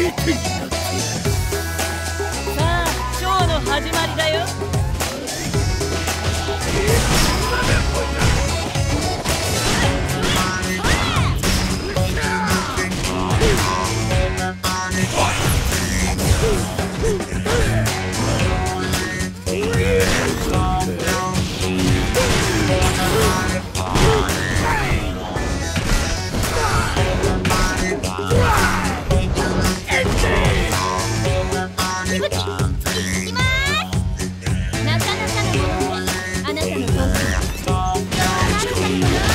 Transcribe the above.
I teach them. Yeah.